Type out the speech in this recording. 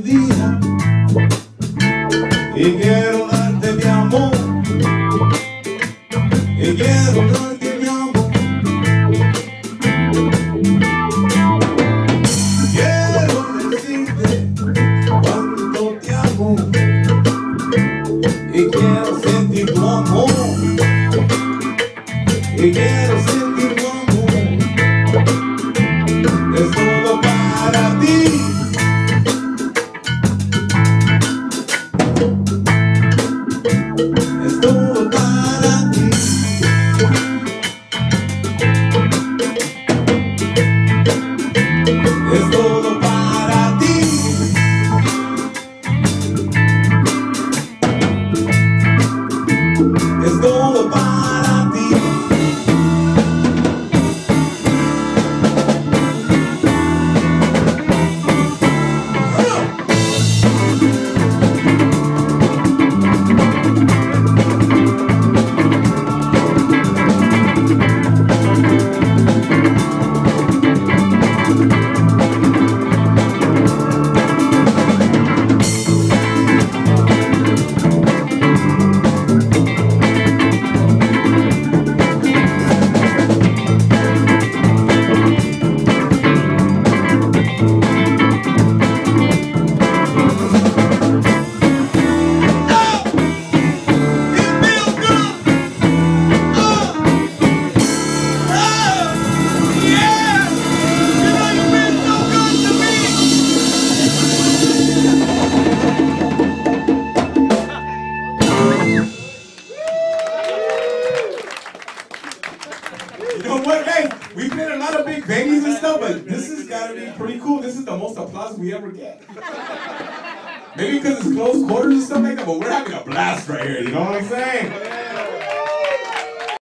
dia. E quem played a big venues and stuff, but this has got to be pretty cool. This is the most applause we ever get. Maybe because it's close quarters and stuff like that, but we're having a blast right here. You know what I'm saying?